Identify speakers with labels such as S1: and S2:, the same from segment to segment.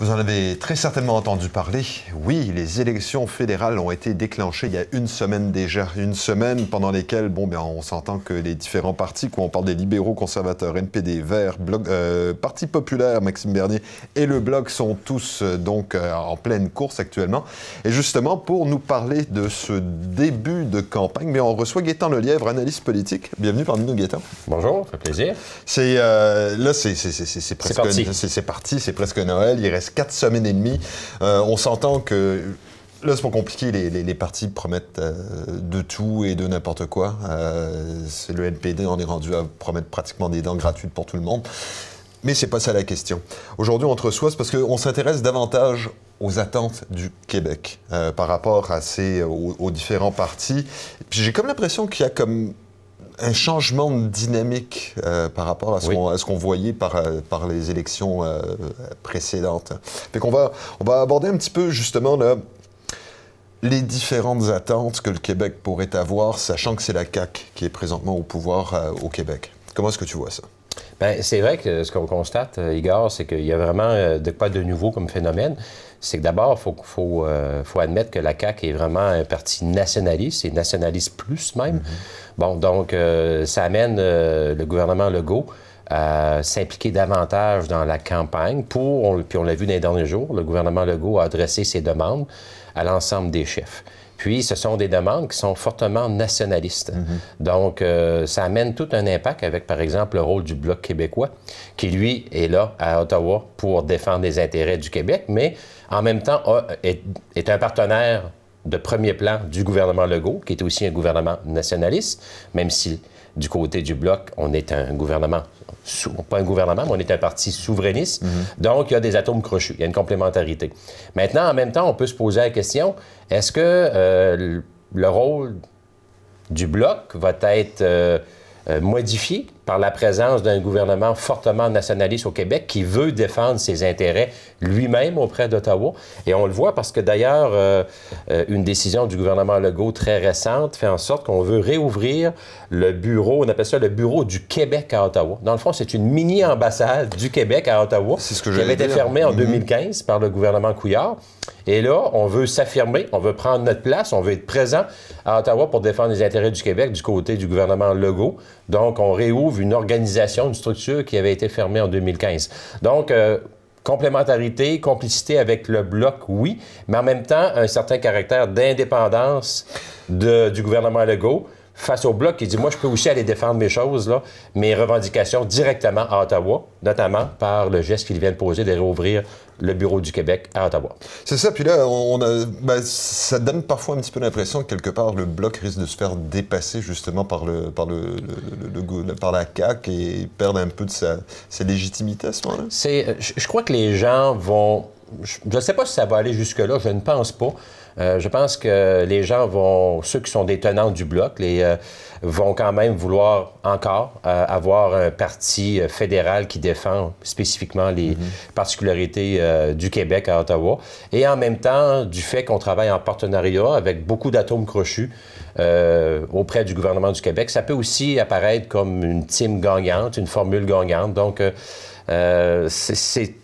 S1: Vous en avez très certainement entendu parler. Oui, les élections fédérales ont été déclenchées il y a une semaine déjà. Une semaine pendant lesquelles, bon, bien, on s'entend que les différents partis, quand on parle des libéraux, conservateurs, NPD, Verts, Bloc, euh, Parti populaire, Maxime Bernier et le Bloc sont tous euh, donc euh, en pleine course actuellement. Et justement, pour nous parler de ce début de campagne, mais on reçoit Gaétan Lelièvre, analyste politique. Bienvenue parmi nous, Gaétan.
S2: Bonjour, ça fait plaisir.
S1: C'est là, c'est presque
S2: parti.
S1: C'est parti, c'est presque Noël. Il reste quatre semaines et demie. Euh, on s'entend que Là, c'est pas compliqué. Les, les, partis promettent euh, de tout et de n'importe quoi. Euh, c'est le NPD, on est rendu à promettre pratiquement des dents gratuites pour tout le monde. Mais c'est pas ça la question. Aujourd'hui, on te reçoit, c'est parce qu'on s'intéresse davantage aux attentes du Québec par rapport à ces, aux, différents partis. Puis j'ai comme l'impression qu'il y a comme un changement de dynamique euh, par rapport à ce qu'on voyait par, euh, par les élections euh, précédentes. Fait qu'on va, on va aborder un petit peu justement là, les différentes attentes que le Québec pourrait avoir, sachant que c'est la CAQ qui est présentement au pouvoir au Québec. Comment est-ce que tu vois ça?
S2: Bien, c'est vrai que ce qu'on constate, Igor, c'est qu'il y a vraiment de quoi de nouveau comme phénomène c'est que d'abord, il faut, faut, faut, admettre que la CAQ est vraiment un parti nationaliste, et nationaliste plus même. Mm-hmm. Bon, donc, euh, ça amène euh, le gouvernement Legault à s'impliquer davantage dans la campagne pour, puis on l'a vu dans les derniers jours, le gouvernement Legault a adressé ses demandes à l'ensemble des chefs. Puis, ce sont des demandes qui sont fortement nationalistes. Mm-hmm. Donc, euh, ça amène tout un impact avec, par exemple, le rôle du Bloc québécois, qui, lui, est là à Ottawa pour défendre les intérêts du Québec, mais en même temps est, est un partenaire de premier plan du gouvernement Legault, qui est aussi un gouvernement nationaliste, même si du côté du Bloc, on est un gouvernement, pas un gouvernement, mais on est un parti souverainiste. Mhm. Donc, il y a des atomes crochus, il y a une complémentarité. Maintenant, en même temps, on peut se poser la question, est-ce que euh, le rôle du Bloc va être euh, euh, modifié? Par la présence d'un gouvernement fortement nationaliste au Québec qui veut défendre ses intérêts lui-même auprès d'Ottawa. Et on le voit parce que d'ailleurs, euh, euh, une décision du gouvernement Legault très récente fait en sorte qu'on veut réouvrir le bureau, on appelle ça le bureau du Québec à Ottawa. Dans le fond, c'est une mini-ambassade du Québec à Ottawa
S1: ce que
S2: qui avait été fermée en 2015 mhm. par le gouvernement Couillard. Et là, on veut s'affirmer, on veut prendre notre place, on veut être présent à Ottawa pour défendre les intérêts du Québec du côté du gouvernement Legault. Donc, on réouvre une organisation, une structure qui avait été fermée en 2015. Donc, euh, complémentarité, complicité avec le bloc, oui, mais en même temps, un certain caractère d'indépendance du gouvernement Legault face au bloc qui dit moi je peux aussi aller défendre mes choses là, mes revendications directement à Ottawa, notamment par le geste qu'il vient de poser de réouvrir le bureau du Québec à Ottawa.
S1: C'est ça. Puis là, on a, ben, ça donne parfois un petit peu l'impression que quelque part le bloc risque de se faire dépasser justement par le par le, par la CAQ et perdre un peu de sa, légitimité à ce moment-là.
S2: C'est, euh, je crois que les gens vont. Je ne sais pas si ça va aller jusque-là. Je ne pense pas. Euh, je pense que les gens vont, ceux qui sont des tenants du bloc, les, euh, vont quand même vouloir encore euh, avoir un parti fédéral qui défend spécifiquement les mm-hmm. particularités du Québec à Ottawa. Et en même temps, du fait qu'on travaille en partenariat avec beaucoup d'atomes crochus auprès du gouvernement du Québec, ça peut aussi apparaître comme une team gagnante, une formule gagnante. Donc, c'est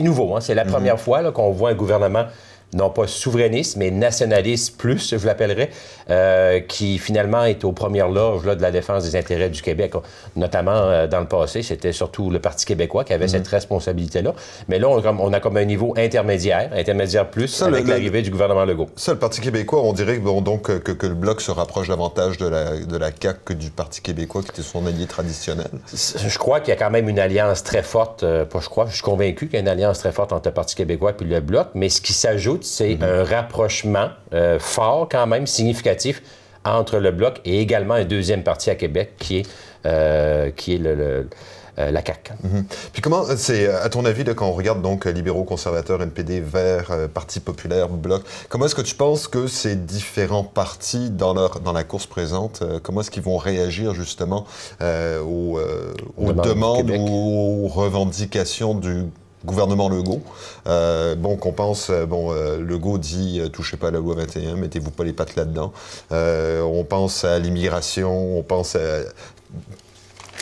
S2: nouveau. Hein. C'est la mm-hmm. première fois qu'on voit un gouvernement non pas souverainiste, mais nationaliste plus, je l'appellerais, euh, qui finalement est aux premières loges là, de la défense des intérêts du Québec. Notamment euh, dans le passé, c'était surtout le Parti québécois qui avait mhm. cette responsabilité-là. Mais là, on, a comme un niveau intermédiaire, intermédiaire plus, avec l'arrivée du gouvernement Legault.
S1: Ça, le Parti québécois, on dirait bon, donc que, que, le Bloc se rapproche davantage de la, de la CAQ que du Parti québécois, qui était son allié traditionnel.
S2: Je crois qu'il y a quand même une alliance très forte, euh, pas je crois, je suis convaincu qu'il y a une alliance très forte entre le Parti québécois et le Bloc, mais ce qui s'ajoute, c'est mhm. un rapprochement euh, fort quand même, significatif, entre le Bloc et également un deuxième parti à Québec qui est, euh, qui est le, euh, la CAQ.
S1: Mhm. Puis comment, c'est à ton avis, quand on regarde donc libéraux, conservateurs, NPD, Verts, Parti populaire, Bloc, comment est-ce que tu penses que ces différents partis dans, leur, dans la course présente, comment est-ce qu'ils vont réagir justement aux, aux demandes ou aux revendications du gouvernement Legault. Euh, bon, qu'on pense, euh, bon, euh, Legault dit touchez pas à la loi 21, mettez-vous pas les pattes là-dedans. on pense à l'immigration, on pense à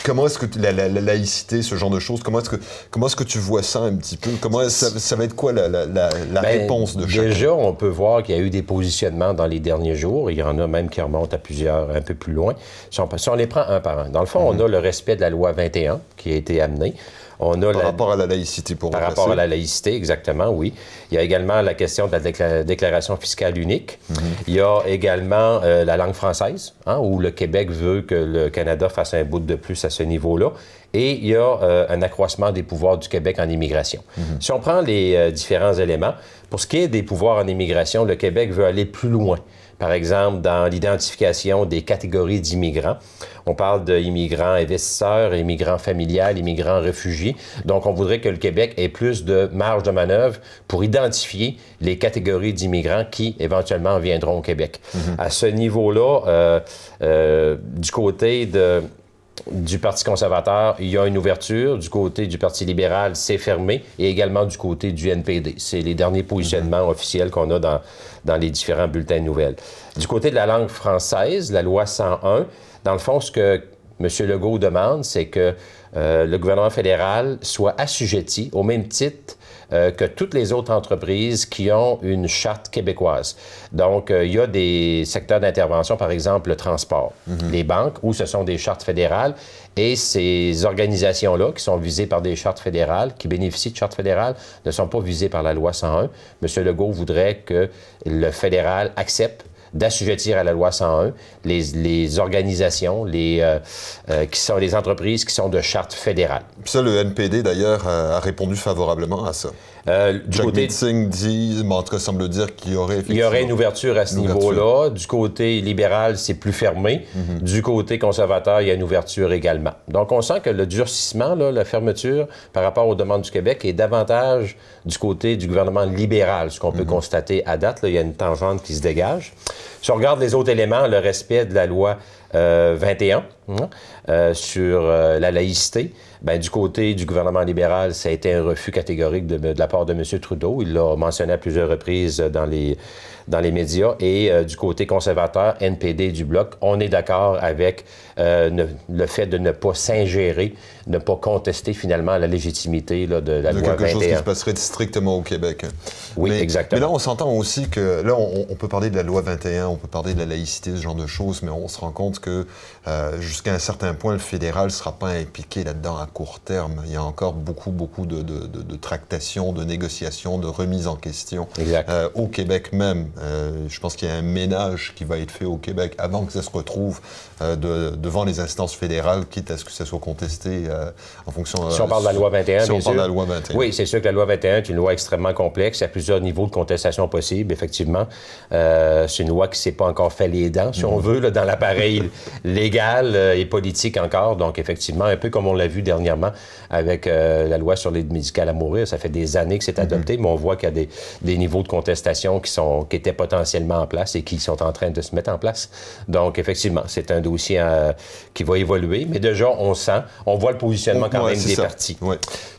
S1: comment est-ce que la, laïcité, ce genre de choses, comment est-ce que comment est-ce que tu vois ça un petit peu? Comment ça, va être quoi la, ben, réponse de chacun?
S2: Déjà, on peut voir qu'il y a eu des positionnements dans les derniers jours. Il y en a même qui remontent à plusieurs un peu plus loin. Si on, les prend un par un. Dans le fond, on mhm. a le respect de la loi 21 qui a été amené.
S1: On a par rapport à la laïcité, pour
S2: Par rapport à la laïcité, exactement, oui. Il y a également la question de la déclaration fiscale unique. Mhm. Il y a également euh, la langue française, hein, où le Québec veut que le Canada fasse un bout de plus à ce niveau-là. Et il y a euh, un accroissement des pouvoirs du Québec en immigration. Mhm. Si on prend les euh, différents éléments, pour ce qui est des pouvoirs en immigration, le Québec veut aller plus loin par exemple, dans l'identification des catégories d'immigrants. On parle d'immigrants investisseurs, immigrants familiales, immigrants réfugiés. Donc, on voudrait que le Québec ait plus de marge de manœuvre pour identifier les catégories d'immigrants qui, éventuellement, viendront au Québec. Mm-hmm. À ce niveau-là, euh, euh, du côté de du Parti conservateur, il y a une ouverture. Du côté du Parti libéral, c'est fermé. Et également du côté du NPD. C'est les derniers positionnements mhm. officiels qu'on a dans, dans les différents bulletins de nouvelles. Du côté de la langue française, la loi 101, dans le fond, ce que M. Legault demande, c'est que euh, le gouvernement fédéral soit assujetti au même titre euh, que toutes les autres entreprises qui ont une charte québécoise. Donc, euh, il y a des secteurs d'intervention, par exemple le transport, mhm. les banques, où ce sont des chartes fédérales, et ces organisations-là, qui sont visées par des chartes fédérales, qui bénéficient de chartes fédérales, ne sont pas visées par la loi 101. M. Legault voudrait que le fédéral accepte d'assujettir à la loi 101 les, les organisations, les, euh, euh, qui sont les entreprises qui sont de charte fédérale.
S1: Ça, le NPD, d'ailleurs, a répondu favorablement à ça. Euh, du côté Meeting dit, mais en tout cas, semble dire qu'il y aurait
S2: Il y aurait une ouverture à ce niveau-là. Du côté libéral, c'est plus fermé. Mhm. Du côté conservateur, il y a une ouverture également. Donc, on sent que le durcissement, là, la fermeture par rapport aux demandes du Québec est davantage du côté du gouvernement libéral, ce qu'on peut mhm. constater à date. Là, il y a une tangente qui se dégage. Si on regarde les autres éléments, le respect de la loi 21 euh, hein, euh, sur euh, la laïcité. Ben, du côté du gouvernement libéral, ça a été un refus catégorique de, la part de M. Trudeau. Il l'a mentionné à plusieurs reprises dans les, médias. Et du côté conservateur, NPD du Bloc, on est d'accord avec le fait de ne pas s'ingérer, ne pas contester finalement la légitimité là, de la de loi quelque chose
S1: qui se passerait strictement au Québec.
S2: Oui, exactement.
S1: Mais là, on s'entend aussi que, là, on, peut parler de la loi 21, on peut parler de la laïcité, ce genre de choses, mais on se rend compte que euh, jusqu'à un certain point, le fédéral ne sera pas impliqué là-dedans à court terme. Il y a encore beaucoup, beaucoup de, de, de, de tractations, de négociations, de remises en question au Québec même. Euh, je pense qu'il y a un ménage qui va être fait au Québec avant que ça se retrouve euh, devant les instances fédérales, quitte à ce que ça soit contesté euh, en fonction...
S2: si on parle de la loi 21,
S1: si on parle de la loi 21.
S2: Oui, c'est sûr que la loi 21 est une loi extrêmement complexe. Il y a plusieurs niveaux de contestation possibles, effectivement. c'est une loi qui ne s'est pas encore fait les dents, si on veut, dans l'appareil légal et politique encore. Donc, effectivement, un peu comme on l'a vu dernièrement avec la loi sur l'aide médicale à mourir. Ça fait des années que c'est adopté, mais on voit qu'il y a des, des, niveaux de contestation qui, sont, qui étaient potentiellement en place et qui sont en train de se mettre en place. Donc, effectivement, c'est un dossier euh, qui va évoluer, mais déjà, on sent, on voit le positionnement quand même des partis.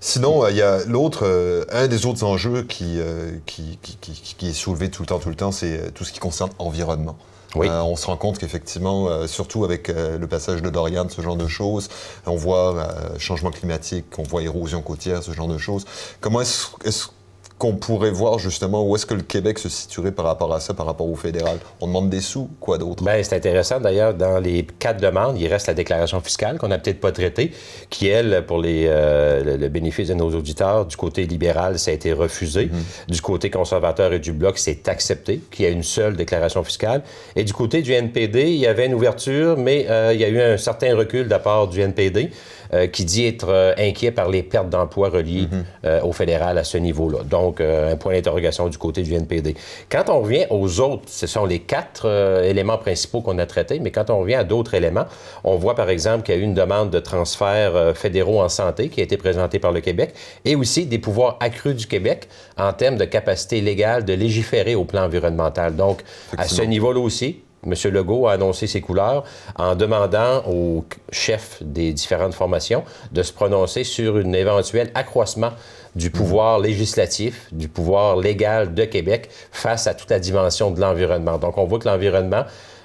S1: Sinon, euh, il y a l'autre, euh, un des autres enjeux qui, qui, qui, est soulevé tout le temps, tout le temps, c'est tout ce qui concerne l'environnement. on se rend compte qu'effectivement, surtout avec le passage de Dorian, ce genre de choses, on voit changement climatique, on voit érosion côtière, ce genre de choses. Comment est-ce est qu'on pourrait voir justement où est-ce que le Québec se situerait par rapport à ça, par rapport au fédéral. On demande des sous, quoi d'autre?
S2: Bien, c'est intéressant d'ailleurs, dans les quatre demandes, il reste la déclaration fiscale qu'on n'a peut-être pas traitée, qui, elle, pour les, euh, le, bénéfice de nos auditeurs, du côté libéral, ça a été refusé. Mm-hmm. Du côté conservateur et du Bloc, c'est accepté qu'il y ait une seule déclaration fiscale. Et du côté du NPD, il y avait une ouverture, mais euh, il y a eu un certain recul de la part du NPD. Euh, qui dit être inquiet par les pertes d'emplois reliées mhm. au fédéral à ce niveau-là. Donc, un point d'interrogation du côté du NPD. Quand on revient aux autres, ce sont les quatre éléments principaux qu'on a traités, mais quand on revient à d'autres éléments, on voit par exemple qu'il y a eu une demande de transfert fédéraux en santé qui a été présentée par le Québec et aussi des pouvoirs accrus du Québec en termes de capacité légale de légiférer au plan environnemental. Donc, à ce niveau-là aussi, M. Legault a annoncé ses couleurs en demandant aux chefs des différentes formations de se prononcer sur un éventuel accroissement du pouvoir législatif, du pouvoir légal de Québec face à toute la dimension de l'environnement. Donc, on voit que l'environnement,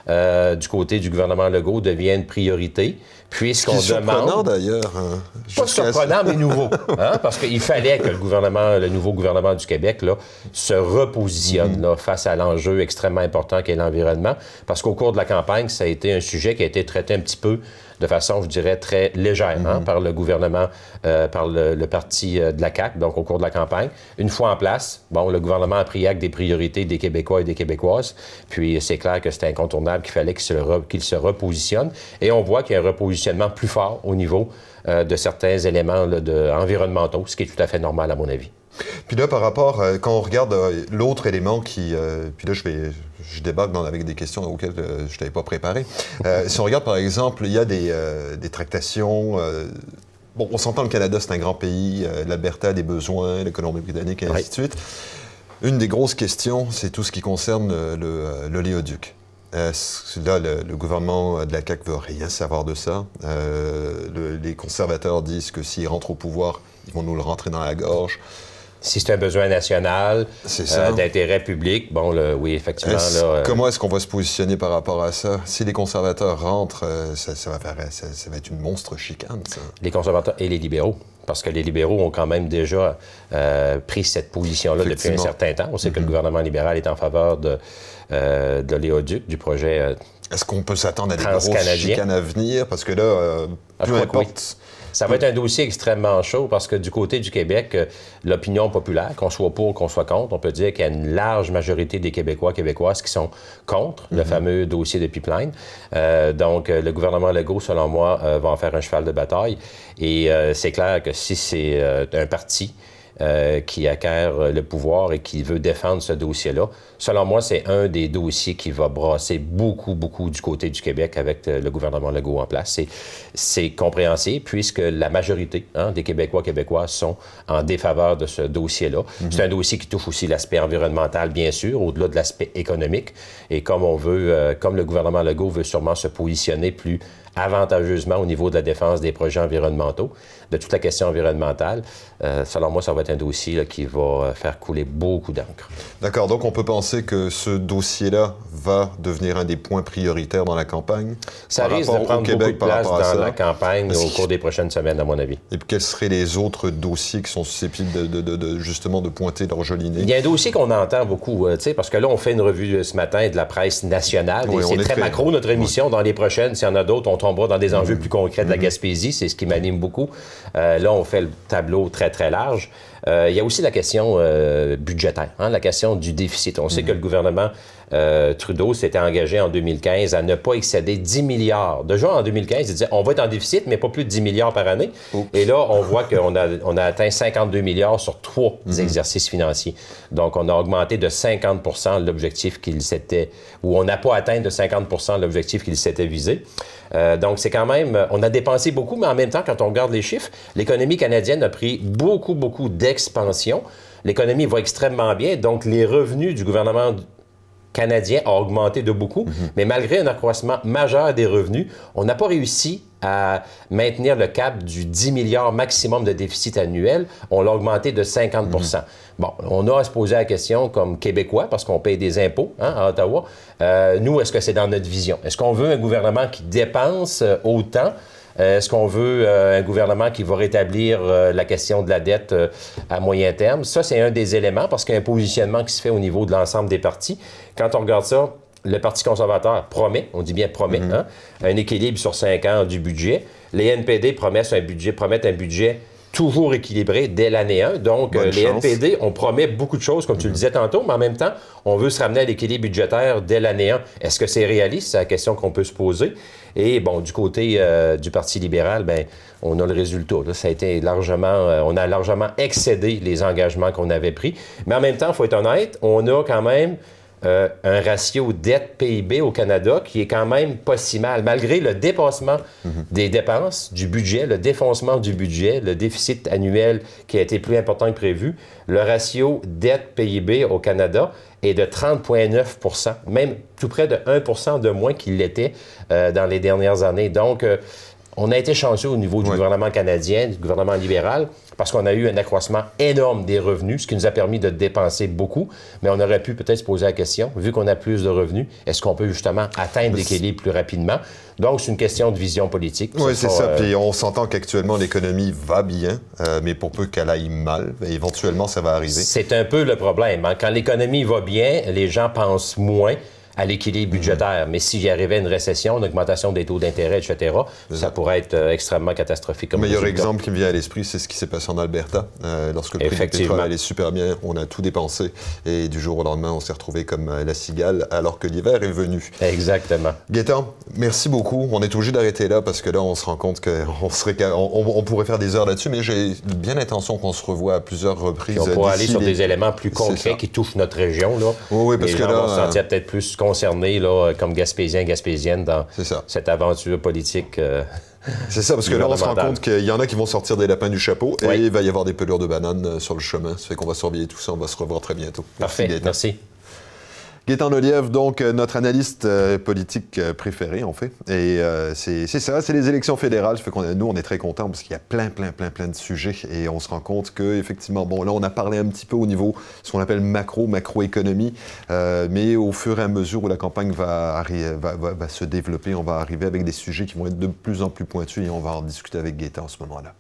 S2: euh, du côté du gouvernement Legault, devient une priorité. Puisqu'on demande...
S1: surprenant d'ailleurs. Hein,
S2: pas surprenant, mais nouveau. Hein, parce qu'il fallait que le gouvernement, le nouveau gouvernement du Québec, là, se repositionne là, face à l'enjeu extrêmement important qu'est l'environnement. Parce qu'au cours de la campagne, ça a été un sujet qui a été traité un petit peu de façon, je dirais, très légère hein, par le gouvernement, euh, par le, parti euh, de la CAQ, donc au cours de la campagne. Une fois en place, bon, le gouvernement a pris acte des priorités des Québécois et des Québécoises, puis c'est clair que c'était incontournable qu'il fallait qu'il se, se, repositionne. Et on voit qu'il y a un repositionnement plus fort au niveau euh, de certains éléments de, environnementaux, ce qui est tout à fait normal à mon avis.
S1: Puis là, par rapport, quand on regarde l'autre élément qui... puis là, je vais je débarque dans, avec des questions auxquelles euh, je ne t'avais pas préparé. Euh, si on regarde, par exemple, il y a des, euh, tractations. bon, on s'entend, le Canada, c'est un grand pays. L'Alberta a des besoins, la Colombie-Britannique, et ainsi de suite. Une des grosses questions, c'est tout ce qui concerne l'oléoduc. Là, le, gouvernement de la CAQ veut rien savoir de ça. les conservateurs disent que s'ils rentrent au pouvoir, ils vont nous le rentrer dans la gorge
S2: si c'est un besoin national, euh, d'intérêt public, bon, oui, effectivement. Là,
S1: euh, comment est-ce qu'on va se positionner par rapport à ça? Si les conservateurs rentrent, euh, ça, va faire, ça, va être une monstre chicane, ça.
S2: Les conservateurs et les libéraux. Parce que les libéraux ont quand même déjà pris cette position-là depuis un certain temps. On sait que le mm-hmm. gouvernement libéral est en faveur de, de l'éoduc, du projet
S1: Est-ce qu'on peut s'attendre à des grosses chicanes à venir? Parce que là, ah, peu importe...
S2: Ça va être un dossier extrêmement chaud parce que du côté du Québec, euh, l'opinion populaire, qu'on soit pour, qu'on soit contre, on peut dire qu'il y a une large majorité des Québécois, Québécoises qui sont contre le mhm. fameux dossier de pipeline. Euh, donc, euh, le gouvernement Legault, selon moi, va en faire un cheval de bataille. Et c'est clair que si c'est un parti euh, qui acquiert euh, le pouvoir et qui veut défendre ce dossier-là. Selon moi, c'est un des dossiers qui va brasser beaucoup, beaucoup du côté du Québec avec euh, le gouvernement Legault en place. C'est compréhensible puisque la majorité hein, des Québécois québécois sont en défaveur de ce dossier-là. Mhm. C'est un dossier qui touche aussi l'aspect environnemental, bien sûr, au-delà de l'aspect économique. Et comme on veut, comme le gouvernement Legault veut sûrement se positionner plus avantageusement au niveau de la défense des projets environnementaux, de toute la question environnementale. Euh, selon moi, ça va être un dossier qui va euh, faire couler beaucoup d'encre.
S1: D'accord. Donc, on peut penser que ce dossier-là va devenir un des points prioritaires dans la campagne.
S2: Ça risque de prendre beaucoup de place dans la campagne au cours des prochaines semaines, à mon avis.
S1: Et puis, quels seraient les autres dossiers qui sont susceptibles de, justement de pointer leur joli nez?
S2: Il y a un dossier qu'on entend beaucoup, euh, tu sais, parce que là, on fait une revue ce matin de la presse nationale. et c'est très, macro, notre émission. Dans les prochaines, s'il y en a d'autres, on tombera dans des enjeux mm-hmm. plus concrets de la mm-hmm. Gaspésie. C'est ce qui m'anime beaucoup. Euh, là, on fait le tableau très, très large. Euh, il y a aussi la question euh, budgétaire, hein, la question du déficit. On sait mm-hmm. que le gouvernement Trudeau s'était engagé en 2015 à ne pas excéder 10 milliards. Déjà en 2015, il disait on va être en déficit, mais pas plus de 10 milliards par année. Et là, on voit qu'on a, on a atteint 52 milliards sur trois exercices financiers. Donc, on a augmenté de 50% l'objectif qu'il s'était, ou on n'a pas atteint de 50% l'objectif qu'il s'était visé. Euh, donc, c'est quand même, on a dépensé beaucoup, mais en même temps, quand on regarde les chiffres, l'économie canadienne a pris beaucoup, beaucoup d'expansion. L'économie va extrêmement bien, donc les revenus du gouvernement canadien ont augmenté de beaucoup, mhm. mais malgré un accroissement majeur des revenus, on n'a pas réussi à maintenir le cap du 10 milliards maximum de déficit annuel. On l'a augmenté de 50 mhm. Bon, on a à se poser la question comme Québécois, parce qu'on paye des impôts hein, à Ottawa. Euh, nous, est-ce que c'est dans notre vision? Est-ce qu'on veut un gouvernement qui dépense euh, autant? Euh, est-ce qu'on veut un gouvernement qui va rétablir la question de la dette à moyen terme? Ça, c'est un des éléments parce qu'il y a un positionnement qui se fait au niveau de l'ensemble des partis. Quand on regarde ça, le Parti conservateur promet, on dit bien promet, mhm. hein, un équilibre sur cinq ans du budget. Les NPD promettent un budget, promettent un budget toujours équilibré dès l'année 1. Donc, euh, les NPD, on promet beaucoup de choses, comme tu le mhm. disais tantôt, mais en même temps, on veut se ramener à l'équilibre budgétaire dès l'année 1. Est-ce que c'est réaliste? C'est la question qu'on peut se poser. Et bon, du côté euh, du Parti libéral, ben, on a le résultat. Ça a été largement, euh, on a largement excédé les engagements qu'on avait pris. Mais en même temps, faut être honnête, on a quand même euh, un ratio dette-PIB au Canada qui est quand même pas si mal, malgré le dépassement mhm. des dépenses, du budget, le défoncement du budget, le déficit annuel qui a été plus important que prévu. Le ratio dette-PIB au Canada est de 30,9% même tout près de 1% de moins qu'il l'était euh, dans les dernières années. Donc, euh, On a été chanceux au niveau du gouvernement canadien, du gouvernement libéral, parce qu'on a eu un accroissement énorme des revenus, ce qui nous a permis de dépenser beaucoup. Mais on aurait pu peut-être se poser la question, vu qu'on a plus de revenus, est-ce qu'on peut justement atteindre l'équilibre plus rapidement? Donc, c'est une question de vision politique.
S1: Oui, c'est ça. Euh, Puis on s'entend qu'actuellement, l'économie va bien, euh, mais pour peu qu'elle aille mal, éventuellement, ça va arriver.
S2: C'est un peu le problème. Hein. Quand l'économie va bien, les gens pensent moins à l'équilibre budgétaire. Mais s'il y arrivait une récession, une augmentation des taux d'intérêt, etc., ça pourrait être euh, extrêmement catastrophique.
S1: Comme le meilleur exemple qui me vient à l'esprit, c'est ce qui s'est passé en Alberta. Euh, lorsque le prix du pétrole allait super bien, on a tout dépensé et du jour au lendemain, on s'est retrouvé comme euh, la cigale alors que l'hiver est venu.
S2: Exactement.
S1: Gaétan, merci beaucoup. On est obligé d'arrêter là parce que là, on se rend compte qu'on serait, on, pourrait faire des heures là-dessus, mais j'ai bien l'intention qu'on se revoie à plusieurs reprises.
S2: on pourrait aller sur des éléments plus concrets qui touchent notre région. Là.
S1: Oui, oui, parce que là,
S2: on se peut-être plus concernés là, comme Gaspésien, Gaspésienne dans cette aventure politique. Euh,
S1: c'est ça, parce que là, on se rend compte qu'il y en a qui vont sortir des lapins du chapeau et il va y avoir des pelures de bananes euh, sur le chemin. Ça fait qu'on va surveiller tout ça. On va se revoir très bientôt.
S2: Parfait. Merci.
S1: Gaétan Oliev, donc euh, notre analyste euh, politique euh, préféré, en fait. Et c'est ça, c'est les élections fédérales. Ça fait qu'on nous, on est très contents parce qu'il y a plein, plein, plein, plein de sujets. Et on se rend compte que, effectivement, bon, là, on a parlé un petit peu au niveau, ce qu'on appelle macro, macroéconomie. mais au fur et à mesure où la campagne va, va, va, se développer, on va arriver avec des sujets qui vont être de plus en plus pointus et on va en discuter avec Gaétan en ce moment-là.